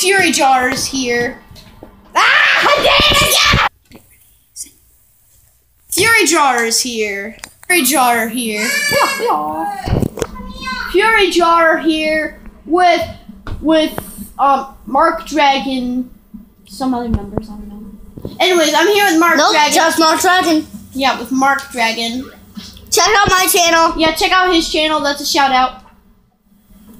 Fury Jar is here. Ah! Fury Jar is here. Fury Jar here. Fury Jar here with with um Marc Dragon, some other members I don't know. Anyways, I'm here with Mark Nope, Dragon. just Marc Dragon. yeah, with Marc Dragon. Check out my channel. Yeah, check out his channel. That's a shout out.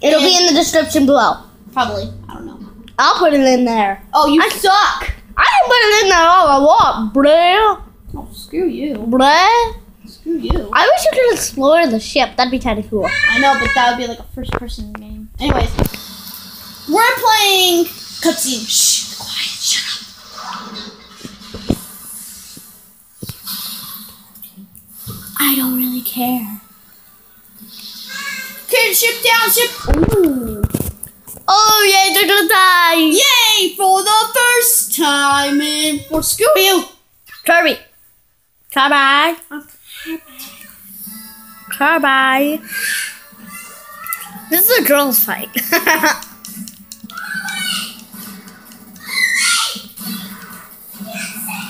It'll be in the description below. Probably. I don't know. I'll put it in there. Oh, you I- suck. I can put it in there all I want, bruh. Oh, screw you. Bruh. Screw you. I wish you could explore the ship. That'd be kind of cool. I know, but that would be like a first person game. Anyways, we're playing cutscene. Shh, quiet, shut up. I don't really care. Okay, ship down, ship. Ooh. Oh, yay, they're gonna die. Yay, for the first time in for you. Kirby. Kirby. Kirby. This is a girls' fight.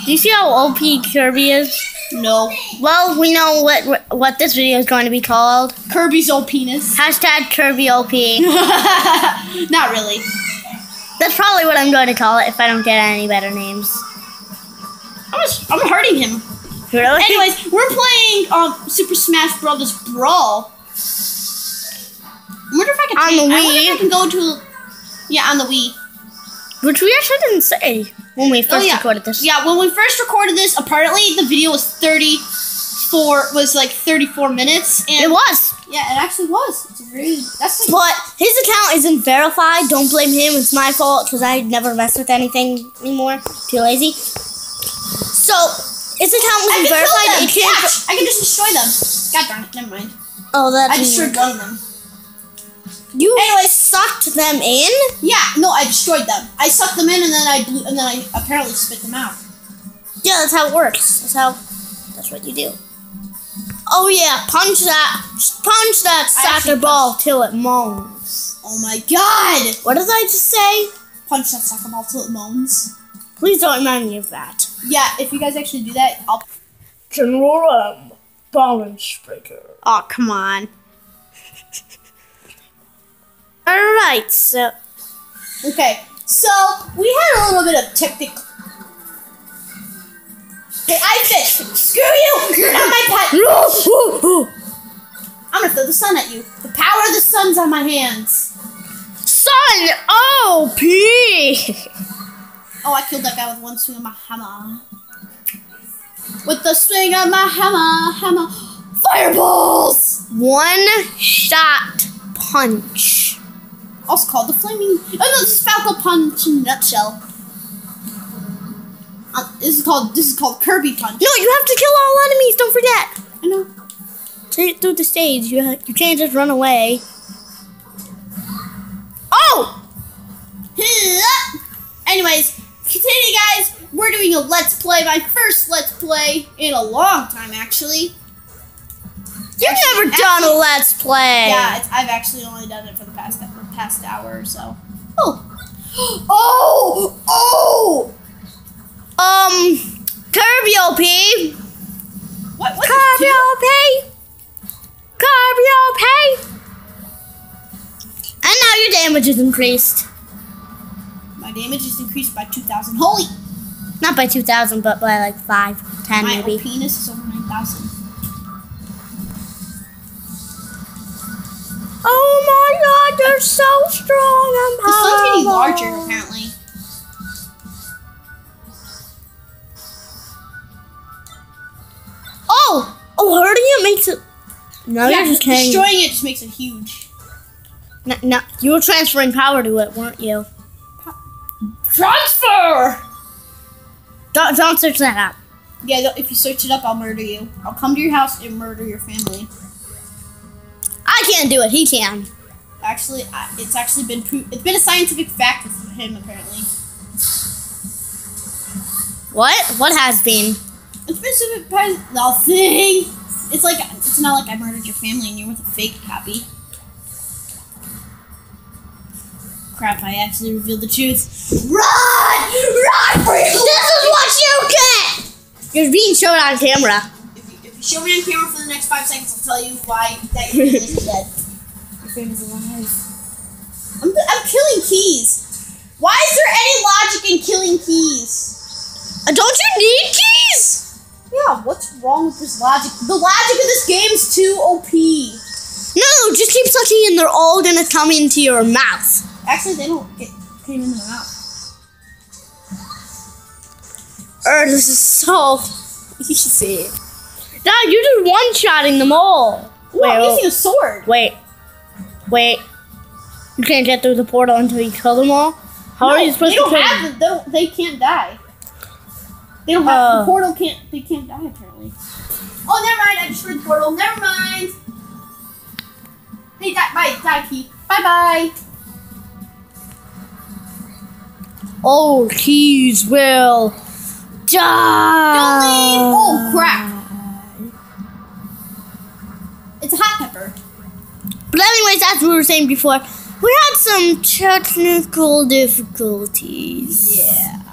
Do you see how OP Kirby is? No. Well, we know what what this video is going to be called. Kirby's old penis. Hashtag Kirby OP. Not really. That's probably what I'm going to call it if I don't get any better names. I'm just, I'm hurting him. Really? Anyways, we're playing um Super Smash Brothers Brawl. I wonder if I can. On the I wonder if I can go to. Yeah, on the Wii. Which we actually didn't say when we first oh, yeah. recorded this. Yeah, when we first recorded this, apparently the video was 34 was like 34 minutes, and It was. Yeah, it actually was. It's very that's like, But his account isn't verified. Don't blame him. It's my fault because I never mess with anything anymore. Too lazy. So his account I wasn't can verified. kill them. It can't. Watch, I can just destroy them. God darn it! Never mind. Oh, that's I destroyed one of them. You sucked them in. Yeah, no, I destroyed them. I sucked them in, and then I blew, and then I apparently spit them out. Yeah, that's how it works. That's how. That's what you do. Oh yeah, punch that, punch that soccer ball till it moans. Oh my god! What did I just say? Punch that soccer ball till it moans. Please don't remind me of that. Yeah, if you guys actually do that, I'll. General M. Balance breaker. Oh, come on. Alright, so. Okay, so we had a little bit of technical. Hey, I fish. Screw you! You're not my pet. I'm gonna throw the sun at you. The power of the sun's on my hands. Son! OP! Oh, I killed that guy with one swing of my hammer. With the swing of my hammer, hammer, fireballs. One shot punch. Also called the flaming. Oh no, this is Falcon Punch in a nutshell. Uh, this is called this is called Kirby Punch. No, you have to kill all enemies, don't forget. I know. Take it through the stage. You, ha- you can't just run away. Oh! Anyways, continue, guys. We're doing a let's play. My first let's play in a long time, actually. You've never done a let's play. Yeah, it's, I've actually only done it for the past for the past hour or so. Oh, oh, oh! Um, Kirby OP. What? What? Kirby OP. Kirby OP. And now your damage is increased. My damage is increased by two thousand. Holy! Not by 2,000, but by like 5, 10 My maybe. penis is over nine thousand. Oh my god, they're so strong and The sun's getting larger, apparently. Oh! Hurting it makes it. No, yeah, you're just destroying it just makes it huge. No, no, you were transferring power to it, weren't you? Transfer! Don't, don't search that up. Yeah, if you search it up, I'll murder you. I'll come to your house and murder your family. I can't do it. He can. Actually, it's actually been pro- it's been a scientific fact with him apparently. What? What has been? It's been fact- nothing. It's like it's not like I murdered your family and you're with a fake copy. crap! I actually revealed the truth. Run! Run for your This is what you get! You're being shown on camera. If you, if you show me on camera for the next five seconds, I'll tell you why that your friend is dead. Your is alive. I'm, I'm killing keys. Why is there any logic in killing keys? Uh, don't you need keys? Yeah, what's wrong with this logic? The logic of this game is too OP. No, just keep sucking and they're all gonna come into your mouth. Actually, they don't get came in the mouth. Er, this is so easy. Dad, you're just one-shotting them all. Ooh, I'm Wait, using a sword. wait, wait. You can't get through the portal until you kill them all? How No, are you supposed they to don't kill have them? the, they, they can't die. They don't have Oh. the portal. Can't they can't die apparently? Oh, never mind. I destroyed the portal. Never mind. Hey, die, bye, die, key. Bye, bye. All oh, keys will die. Don't leave. Oh crap! It's a hot pepper. But anyways, as we were saying before, we had some technical difficulties. Yeah.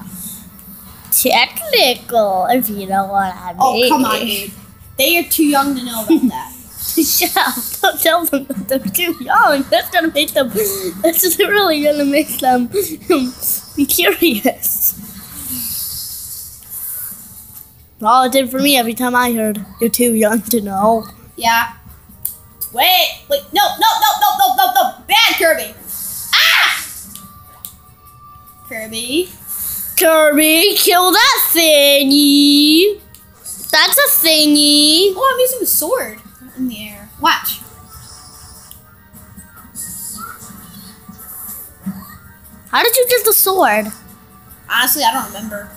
Technical, if you know what I mean. Oh come on, dude. They are too young to know about that. Shut up! Don't tell them that they're too young. That's gonna make them. That's just really gonna make them um, be curious. All it did for me every time I heard you're too young to know. Yeah. Wait, wait, no, no, no, no, no, no, no, bad Kirby. Ah! Kirby. Kirby, kill that thingy. That's a thingy. Oh, I'm using a sword in the air. Watch. How did you get the sword? Honestly, I don't remember.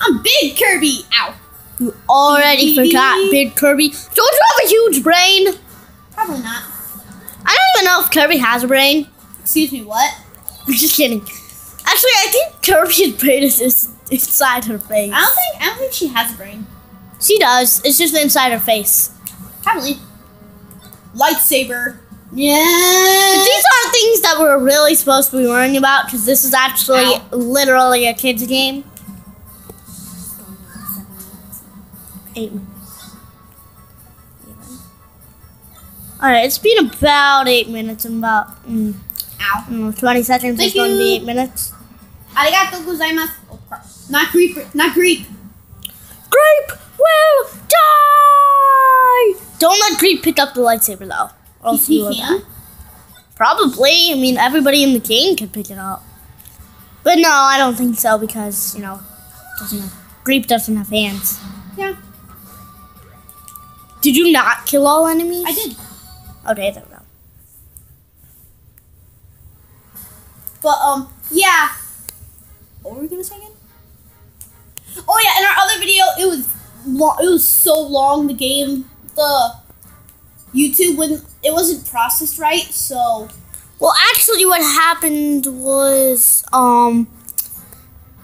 I'm big Kirby. Ow. You already forgot, Big Kirby. Don't you have a huge brain? Probably not. I don't even know if Kirby has a brain. Excuse me, what? I'm just kidding. Actually, I think Kirby's brain is is inside her face. I don't think I don't think she has a brain. She does. It's just inside her face. Probably. Lightsaber. Yeah. But these aren't things that we're really supposed to be worrying about because this is actually Ow. literally a kid's game. Eight. minutes. Alright, it's been about eight minutes and about mm, Ow. I don't know, 20 seconds Thank is going to be you. eight minutes. Arigato gozaimasu. Oh crap. Not creep. Not creep. Grape will die! Don't let Creep pick up the lightsaber though. Or else He you will can? die. Probably. I mean, everybody in the game can pick it up. But no, I don't think so because, you know, doesn't have, Creep doesn't have hands. Yeah. Did you not kill all enemies? I did. Okay, there we go. But um, yeah. What were we gonna say again? Oh yeah, in our other video, it was long, it was so long. The game, the YouTube wouldn't, it wasn't processed right. So Well, actually, what happened was, um,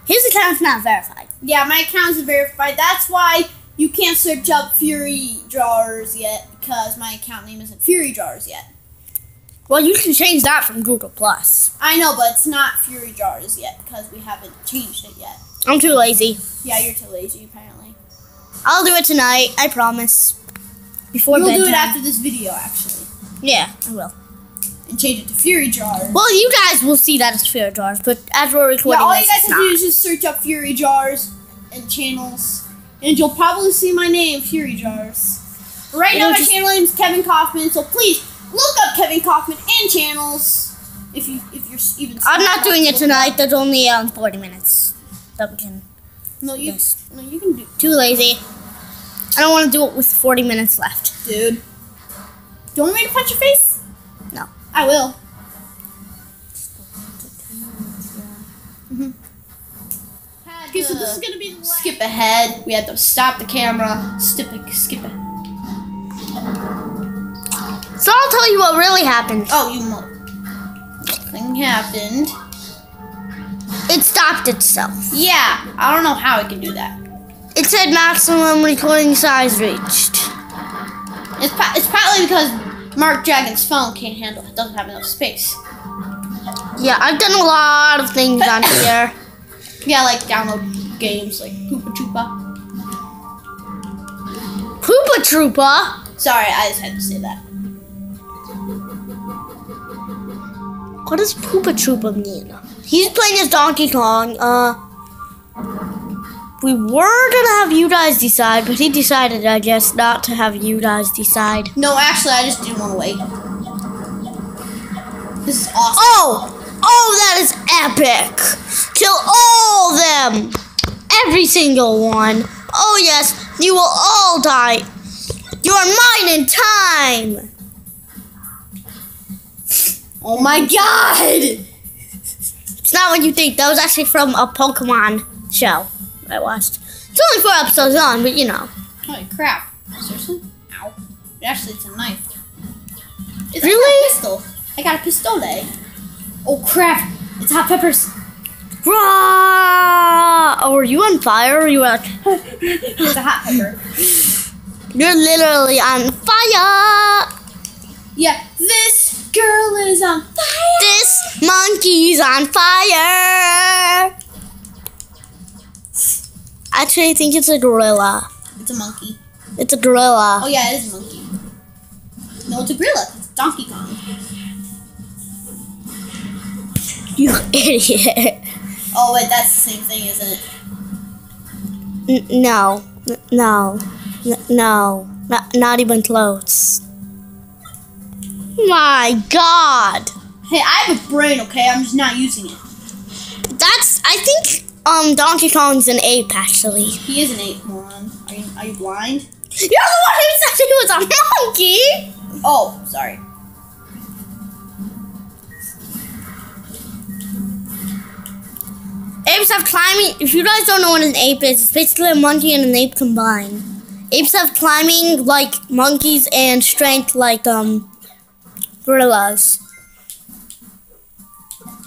his account's not verified. yeah, my account is verified. That's why you can't search up Fury Jars yet because my account name isn't Fury Jars yet. Well, you can change that from Google Plus. I know, but it's not Fury Jars yet because we haven't changed it yet. I'm too lazy. Yeah, you're too lazy apparently. I'll do it tonight. I promise. Before We'll bedtime. do it after this video actually, Yeah, I will. and change it to Fury Jars. Well, you guys will see that as Fury jars, but as we're recording, Yeah, all you guys have to do is just search up Fury Jars and channels, and you'll probably see my name, Fury Jars. Right now, It'll my just- channel name is Kevin Coffman, so please look up Kevin Coffman and channels if you if you're even. I'm not doing it look tonight. There's only um 40 minutes that we can. No, you Yes. no, you can do, Too lazy. I don't want to do it with 40 minutes left. dude. Do you want me to punch your face? No. I will. Okay, so this is gonna be the skip ahead. We had to stop the camera. Skip it. Skip it. So I'll tell you what really happened. Oh, you mo. Thing happened. It stopped itself. Yeah, I don't know how it can do that. It said maximum recording size reached. It's it's partly because Marc Dragon's phone can't handle it. Doesn't have enough space. Yeah, I've done a lot of things on here. Yeah, like download games like Poopa Chupa. Poopa Troopa. Sorry, I just had to say that. What does Poopa Troopa mean? He's playing as Donkey Kong. Uh, we were gonna have you guys decide, but he decided, I guess, not to have you guys decide. No, actually, I just didn't want to wait. This is awesome. Oh! Oh, that is epic! Kill all them! Every single one. Oh, yes, you will all die. You are mine in time! Oh my god! It's not what you think. That was actually from a Pokemon show I watched. It's only four episodes on, but you know. Holy crap. Seriously? Ow. Actually, it's a knife. It's Really? a pistol. I got a pistole. Eh? Oh crap. It's hot peppers. Rah! Oh, are you on fire? Or you were like, It's a hot pepper. you're literally on fire! Yeah, this girl is on fire. This monkey's on fire! Actually, I think it's a gorilla. It's a monkey. It's a gorilla. Oh yeah, it is a monkey. No, it's a gorilla. It's Donkey Kong. You idiot. Oh wait, that's the same thing, isn't it? N- no. N- no. N- no. Not, not even close. My god. Hey, I have a brain, okay? I'm just not using it. That's, I think, um, Donkey Kong's an ape, actually. He is an ape, moron. Are you, are you blind? You're the one who said he was a monkey! Oh, sorry. Apes have climbing. If you guys don't know what an ape is, it's basically a monkey and an ape combined. Apes have climbing like monkeys and strength like um gorillas.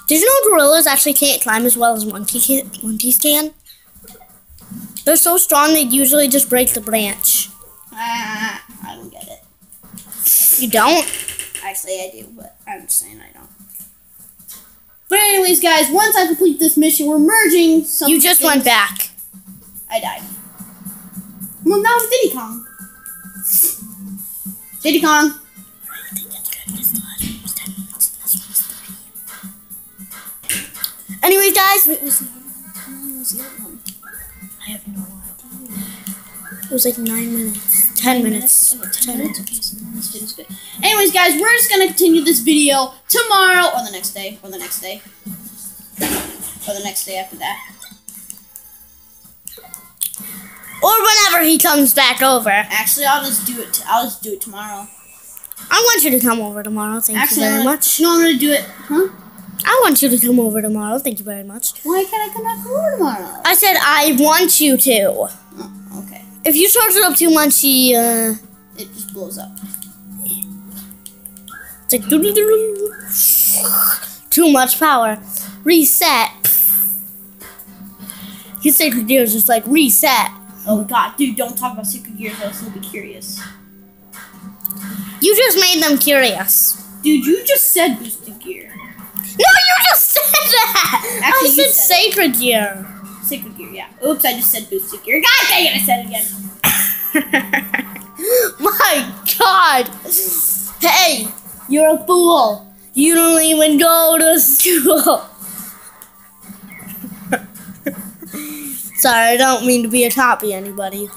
Did you know gorillas actually can't climb as well as monkey can, monkeys can? They're so strong they usually just break the branch. Ah, I don't get it. You don't? Actually, I do, but I'm just saying I don't. But anyways, guys, once I complete this mission, we're merging some You just went back. I died. Well, now it's Diddy Kong. Diddy Kong. Anyways, guys, Wait, what's the other one? Was the other one? I have no idea. It was like nine minutes, ten minutes. Oh, 10 minutes? Okay, so then this video's good. Anyways, guys, we're just gonna continue this video tomorrow, or the next day, or the next day. Or the next day after that. Or whenever he comes back over. Actually, I'll just do it. I'll just do it tomorrow. I want you to come over tomorrow. Thank Actually, you very much. No, I'm gonna do it. Huh? I want you to come over tomorrow. Thank you very much. Why can't I come back over tomorrow? I said I want you to. Oh, okay. If you charge it up too much, he uh, It just blows up. it's like doo-doo-doo-doo. too much power. Reset. His sacred gear is just like reset. Oh god, dude, don't talk about secret gears. I'll still be curious. You just made them curious. Dude, you just said boosted gear. No, you just said that. Actually, I said said it. sacred gear. Secret gear, yeah. Oops, I just said boosted gear. God dang it, I said it again. My God! Hey, you're a fool. You don't even go to school. Sorry, I don't mean to be a copy anybody.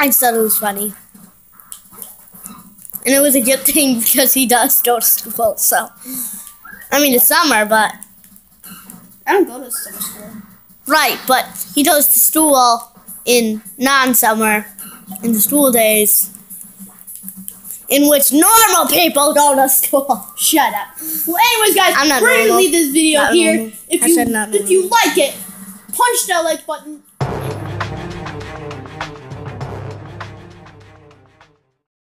I just thought it was funny. And it was a good thing because he does go to school, so. I mean, it's summer, but. I don't go to summer school. Right, but he goes to school in non-summer, in the school days, in which normal people go to school. Shut up. Well, anyways, guys, I'm not we're gonna normal. leave this video Not here. normal. If I you said not if you like it, punch that like button